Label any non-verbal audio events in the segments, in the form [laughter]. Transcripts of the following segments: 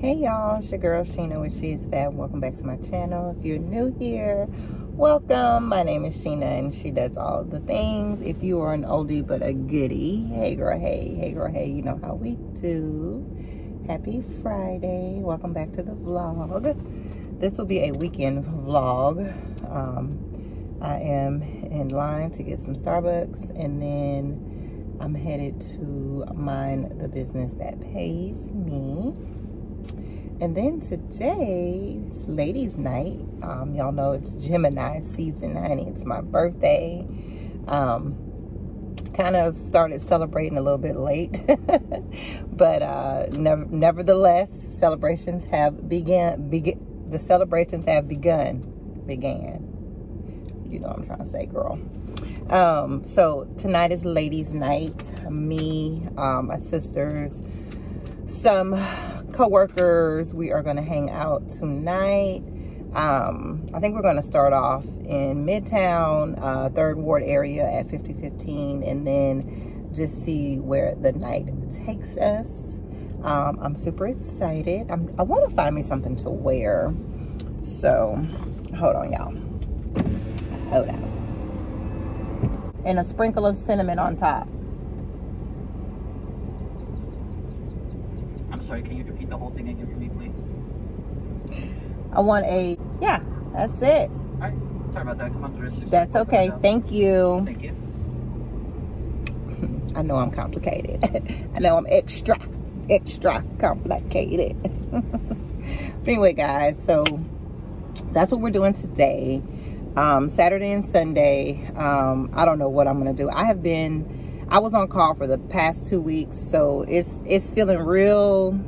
Hey y'all, it's your girl Sheena with She is Fab. Welcome back to my channel. If you're new here, welcome. My name is Sheena and she does all the things. If you are an oldie but a goodie, hey girl, hey, hey girl, hey, you know how we do. Happy Friday. Welcome back to the vlog. This will be a weekend vlog. Um, I am in line to get some Starbucks and then I'm headed to mind the business that pays me. And then today, it's ladies night. Um, Y'all know it's Gemini season, honey. It's my birthday. Um, kind of started celebrating a little bit late. [laughs] but uh, never, nevertheless, celebrations have began, begin, the celebrations have begun, began. You know what I'm trying to say, girl. Um, so tonight is ladies night. Me, um, my sisters, some co-workers we are going to hang out tonight. Um, i think we're going to start off in midtown uh, third ward area at 5015 and then just see where the night takes us. Um, i'm super excited. I'm, i want to find me something to wear. So hold on y'all. Hold on. And a sprinkle of cinnamon on top sorry, can you repeat the whole thing again for me, please? I want a, yeah, that's it. All right, sorry about that. Come on through. That's okay. Thank you. Thank you. [laughs] I know I'm complicated. [laughs] I know I'm extra, extra complicated. [laughs] but anyway, guys, so that's what we're doing today. Um, Saturday and Sunday. Um, I don't know what I'm going to do. I have been I was on call for the past two weeks, so it's it's feeling real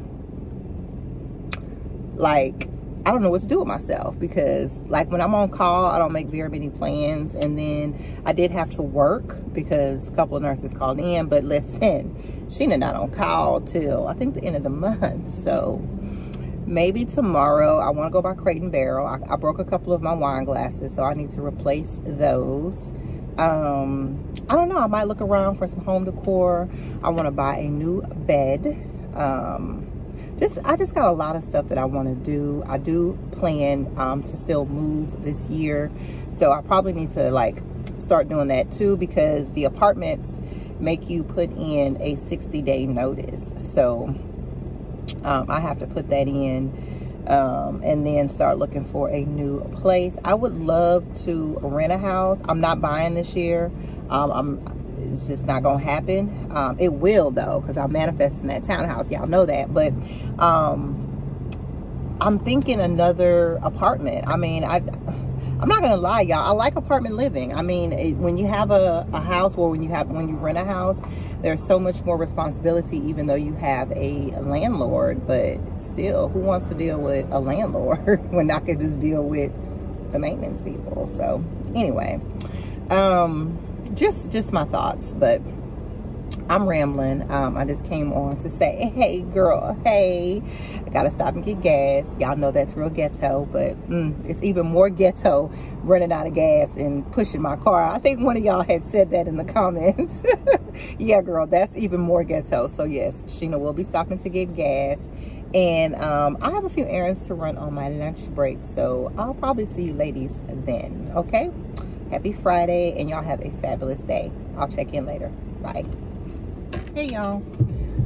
like I don't know what to do with myself because like when I'm on call, I don't make very many plans. And then I did have to work because a couple of nurses called in. But listen, Sheena not on call till I think the end of the month. [laughs] So maybe tomorrow I want to go by Crate and Barrel. I, I broke a couple of my wine glasses, so I need to replace those um i don't know i might look around for some home decor. I want to buy a new bed. Um just i just got a lot of stuff that i want to do. I do plan um to still move this year. So i probably need to like start doing that too because the apartments make you put in a 60 day notice. So um, i have to put that in um, and then start looking for a new place. I would love to rent a house. I'm not buying this year. Um, I'm it's just not gonna happen. Um, it will though, because I'm manifesting that townhouse. Y'all know that. But um, I'm thinking another apartment. I mean, I I'm not gonna lie, y'all. I like apartment living. I mean, it, when you have a, a house or when you have when you rent a house, there's so much more responsibility, even though you have a landlord. But still, who wants to deal with a landlord [laughs] when I could just deal with the maintenance people? So anyway, um, just just my thoughts, but I'm rambling. Um, I just came on to say, hey, girl, hey, I gotta stop and get gas. Y'all know that's real ghetto, but mm, it's even more ghetto running out of gas and pushing my car. I think one of y'all had said that in the comments. [laughs] yeah, girl, that's even more ghetto. So yes, Sheena will be stopping to get gas. And um, I have a few errands to run on my lunch break. So I'll probably see you ladies then, okay? Happy Friday, and y'all have a fabulous day. I'll check in later. Bye hey y'all.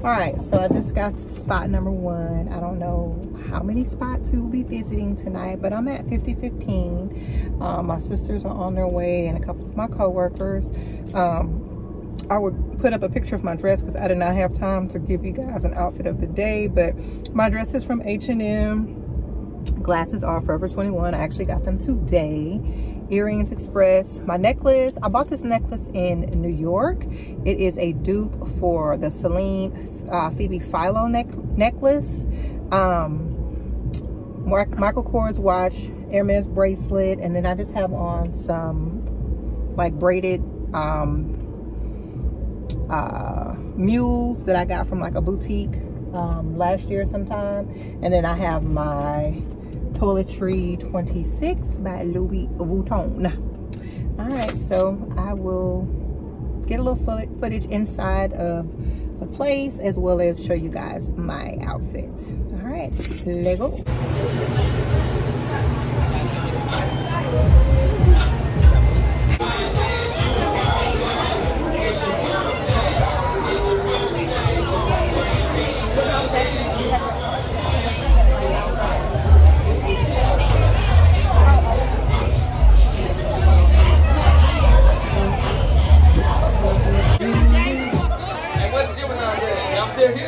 All right so i just got to spot number one. I don't know how many spots we will be visiting tonight but i'm at 5015 um, my sisters are on their way and a couple of my co-workers. Um, i would put up a picture of my dress because i did not have time to give you guys an outfit of the day but my dress is from h&m glasses are forever 21 i actually got them today. Earrings express my necklace. I bought this necklace in new york. It is a dupe for the celine uh, phoebe philo neck necklace. Um michael kors watch hermes bracelet and then i just have on some like braided um uh mules that i got from like a boutique um last year sometime. And then i have my Toiletry 26 by Louis Vuitton. All right, so I will get a little footage inside of the place as well as show you guys my outfits. All right. right, let go.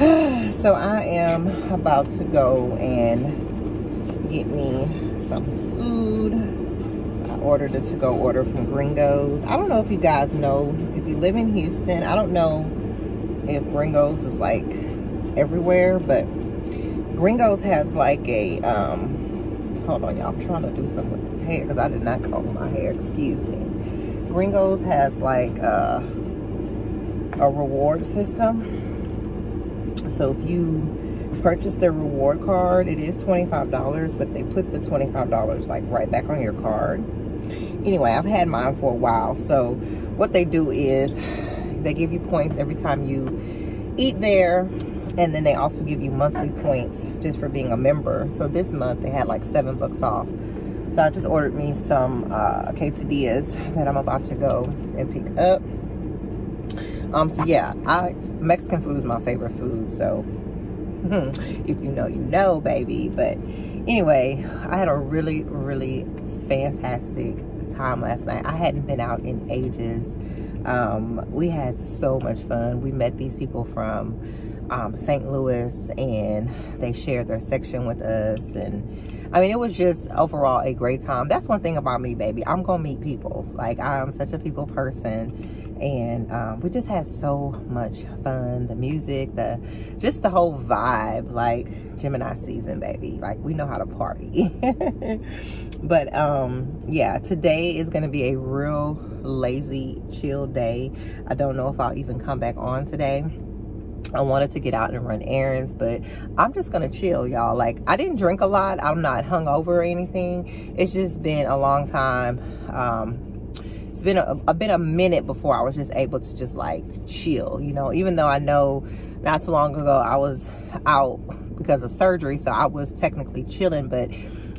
[sighs] so I am about to go and get me some food. I ordered a to-go order from Gringos. I don't know if you guys know, if you live in Houston, I don't know if Gringos is like everywhere, but Gringos has like a, um, hold on y'all, I'm trying to do something with this hair because I did not comb my hair, excuse me. Gringos has like, uh, a reward system. So if you purchase their reward card, it is $25, but they put the $25 like right back on your card. Anyway, I've had mine for a while. So what they do is they give you points every time you eat there. And then they also give you monthly points just for being a member. So this month they had like seven bucks off. So I just ordered me some uh, quesadillas that I'm about to go and pick up. Um, so yeah, I Mexican food is my favorite food. So [laughs] if you know, you know, baby. But anyway, I had a really, really fantastic time last night. I hadn't been out in ages. Um, we had so much fun. We met these people from um, St. Louis and they shared their section with us. And I mean, it was just overall a great time. That's one thing about me, baby. I'm going to meet people. Like, I'm such a people person and um, we just had so much fun the music the just the whole vibe like gemini season baby like we know how to party [laughs] but um yeah today is gonna be a real lazy chill day i don't know if i'll even come back on today I wanted to get out and run errands, but I'm just gonna chill, y'all. Like, I didn't drink a lot. I'm not hungover or anything. It's just been a long time. Um, it's been a, a been a minute before I was just able to just like chill, you know, even though I know not too long ago I was out because of surgery, so I was technically chilling, but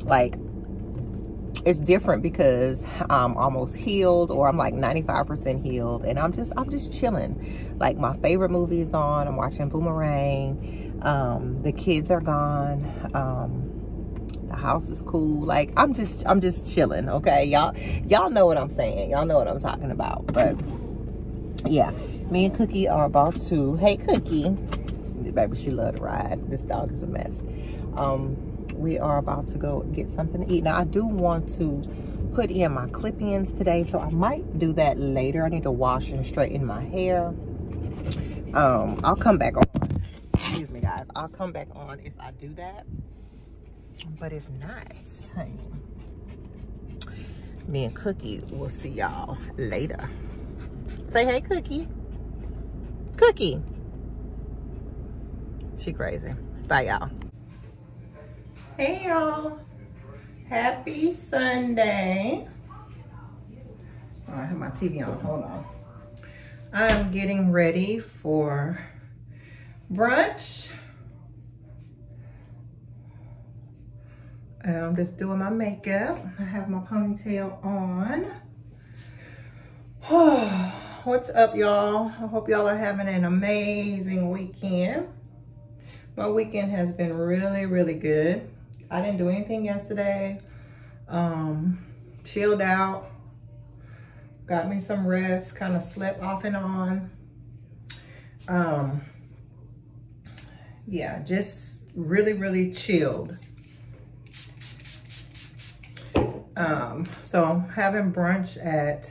like it's different because I'm almost healed or I'm like 95% healed and I'm just I'm just chilling. Like my favorite movie is on. I'm watching Boomerang. Um, the kids are gone. Um, the house is cool. Like I'm just I'm just chilling, okay? Y'all y'all know what I'm saying. Y'all know what I'm talking about. But yeah, me and Cookie are about to hey Cookie. Baby, she love to ride. This dog is a mess. Um we are about to go get something to eat. Now, I do want to put in my clip-ins today, so I might do that later. I need to wash and straighten my hair. Um, I'll come back on. Excuse me, guys. I'll come back on if I do that. But if not, [laughs] me and Cookie will see y'all later. Say hey, Cookie. Cookie. She crazy. Bye, y'all. Hey y'all. Happy Sunday. Oh, I have my TV on. Hold on. I'm getting ready for brunch. And I'm just doing my makeup. I have my ponytail on. [sighs] What's up, y'all? I hope y'all are having an amazing weekend. My weekend has been really, really good. I didn't do anything yesterday. Um, chilled out. Got me some rest. Kind of slept off and on. Um, yeah, just really, really chilled. Um, so I'm having brunch at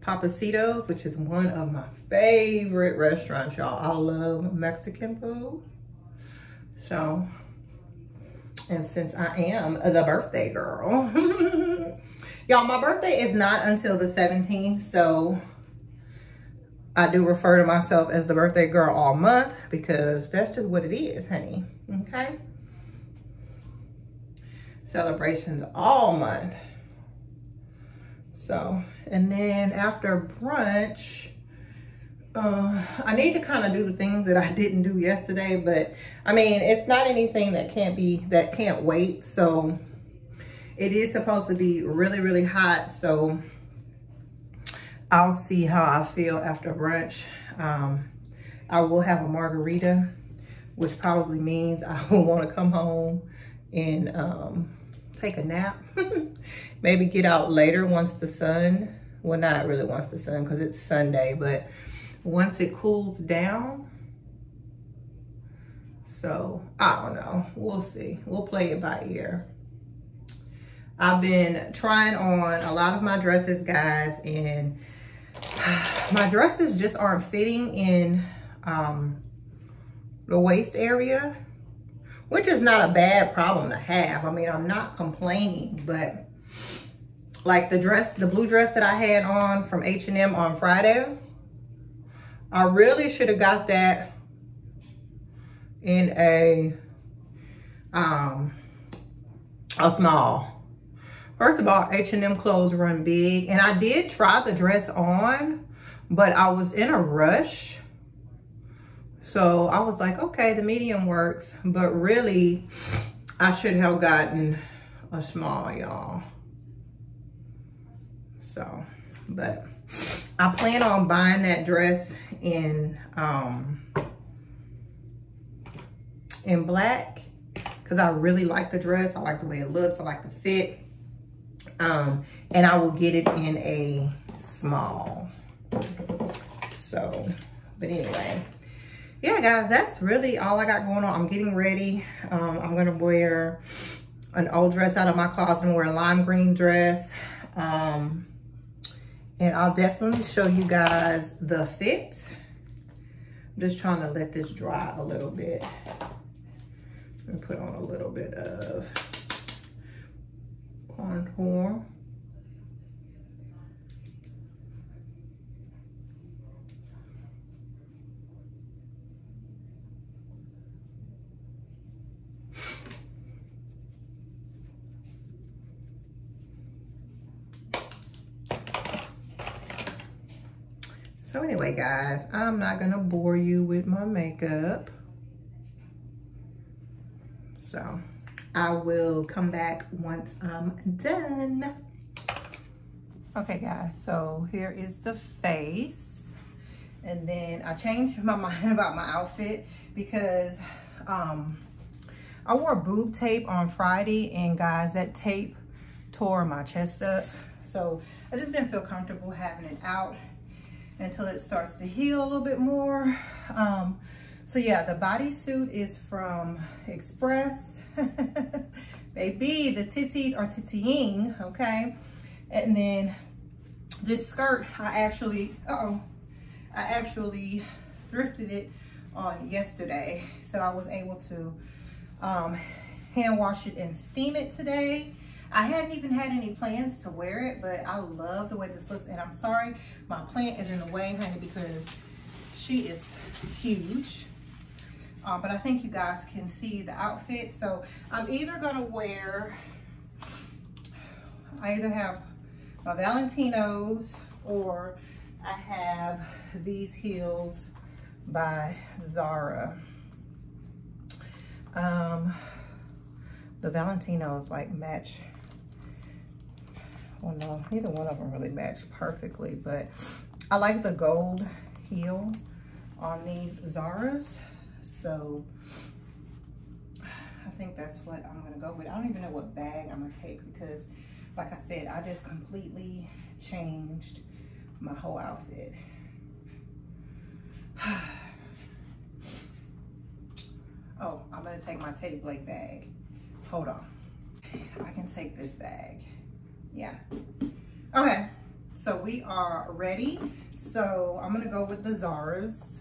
Pappasito's, which is one of my favorite restaurants, y'all. I love Mexican food. So And since I am the birthday girl, [laughs] y'all, my birthday is not until the 17th. So I do refer to myself as the birthday girl all month because that's just what it is, honey. Okay. Celebrations all month. So, and then after brunch, uh, I need to kind of do the things that I [laughs] didn't do yesterday, but I mean, it's not anything that can't be, that can't wait. So it is supposed to be really, really hot. So I'll see how I feel after brunch. Um, I will have a margarita, which probably means [laughs] I will want to come home and um, take a nap. [laughs] Maybe get out later once the sun, well, not really once the sun because it's Sunday, but once it cools down. So I don't know. We'll see. We'll play it by ear. I've been trying on a lot of my dresses, guys, and [sighs] my dresses just aren't fitting in um, the waist area, which is not a bad problem to have. I mean, I'm not complaining, but like the dress, the blue dress that I had on from H&M on Friday, I really should have got that in a, um, a small. First of all, H&M clothes run big. And I did try the dress on, but I was in a rush. So I was like, okay, the medium works. But really, I should have gotten a small, y'all. So, but I plan on buying that dress in um in black because I really like the dress. I like the way it looks. I like the fit. Um, and I will get it in a small. So, but anyway, yeah, guys, that's really all I got going on. I'm getting ready. Um, I'm going to wear an old dress out of my closet and wear a lime green dress. Um, and I'll definitely show you guys the fit. I'm just trying to let this dry a little bit. And put on a little bit of contour. So anyway, guys, I'm not gonna bore you with my makeup. So I will come back once I'm done. Okay, guys, so here is the face. And then I changed my [laughs] mind about my outfit because um, I wore boob tape on Friday and guys, that tape tore my chest up. So I just didn't feel comfortable having it out until it starts to heal a little bit more. Um, so yeah, the bodysuit is from Express. [laughs] Baby, the titties are tittying, okay? And then this skirt, I actually, uh oh I actually thrifted it on yesterday. So I was able to um, hand wash it and steam it today. I hadn't even had any plans to wear it, but I love the way this looks. And I'm sorry, my plant is in the way, honey, because she is huge. Uh, but I think you guys can see the outfit. So I'm either gonna wear, I either have my Valentinos or I have these heels by Zara. Um, the Valentinos like match well, no, neither one of them really match perfectly, but I like the gold heel on these Zara's. So I think that's what I'm gonna go with. I don't even know what bag I'm gonna take because like I said, I just completely changed my whole outfit. [sighs] oh, I'm gonna take my Teddy Blake bag. Hold on. I can take this bag yeah. Okay, so we are ready. So I'm gonna go with the Zara's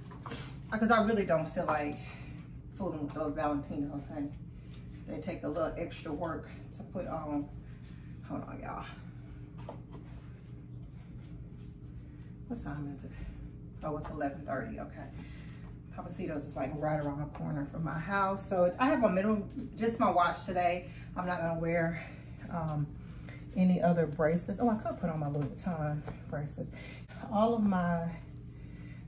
because I really don't feel like fooling with those Valentinos, honey. they take a little extra work to put on. Hold on, y'all. What time is it? Oh, it's 11.30, okay. Pappasito's is like right around the corner from my house. So I have a minimum, just my watch today. I'm not gonna wear um, any other bracelets. Oh, I could put on my Louis Vuitton bracelets. All of my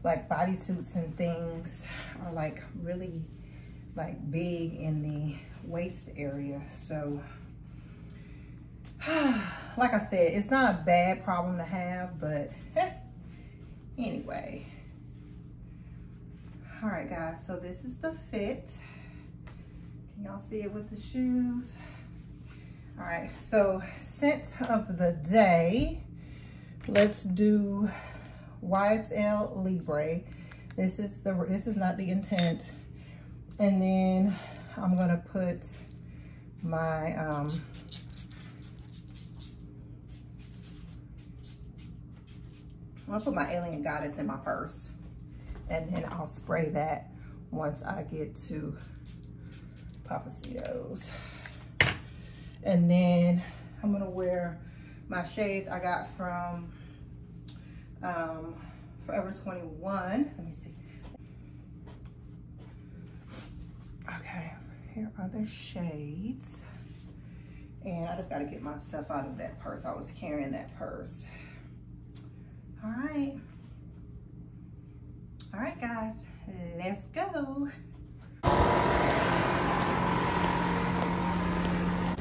like bodysuits and things are like really like big in the waist area. So [sighs] like I said, it's not a bad problem to have, but eh, anyway. All right, guys, so this is the fit. Can y'all see it with the shoes? All right, so scent of the day. Let's do YSL Libre. This is the this is not the Intense. And then I'm gonna put my um, I'm gonna put my Alien Goddess in my purse. And then I'll spray that once I get to Pappasito's. And then I'm gonna wear my shades I got from um, Forever 21. Let me see. Okay, here are the shades. And I just gotta get my stuff out of that purse. I was carrying that purse. All right. All right, guys, let's go.